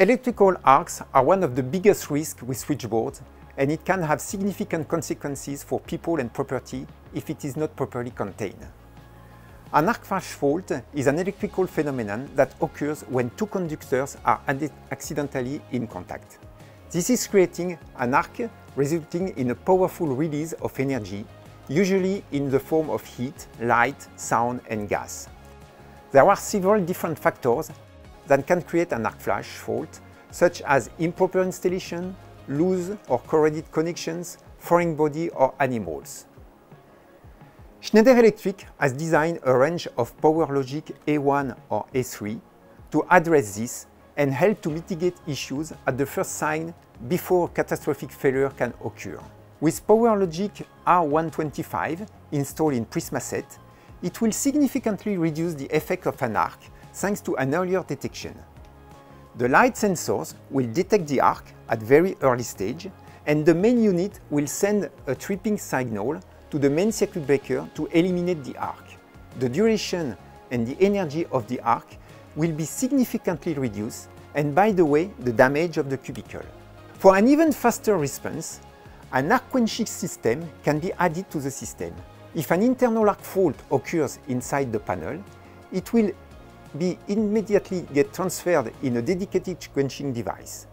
Electrical arcs are one of the biggest risks with switchboards and it can have significant consequences for people and property if it is not properly contained. An arc flash fault is an electrical phenomenon that occurs when two conductors are accidentally in contact. This is creating an arc resulting in a powerful release of energy, usually in the form of heat, light, sound and gas. There are several different factors that can create an arc flash fault, such as improper installation, loose or corroded connections, foreign body or animals. Schneider Electric has designed a range of PowerLogic A1 or A3 to address this and help to mitigate issues at the first sign before catastrophic failure can occur. With PowerLogic R125 installed in PrismaSeT, it will significantly reduce the effect of an arc thanks to an earlier detection. The light sensors will detect the arc at very early stage and the main unit will send a tripping signal to the main circuit breaker to eliminate the arc. The duration and the energy of the arc will be significantly reduced and by the way, the damage of the cubicle. For an even faster response, an arc quenching system can be added to the system. If an internal arc fault occurs inside the panel, it will be immediately get transferred in a dedicated quenching device.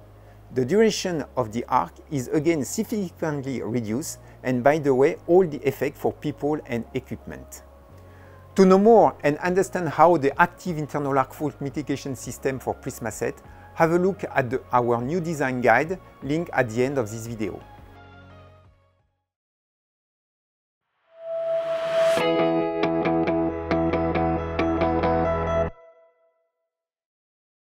The duration of the arc is again significantly reduced and by the way all the effect for people and equipment. To know more and understand how the active internal arc fault mitigation system for PrismaSet, have a look at the, our new design guide, link at the end of this video.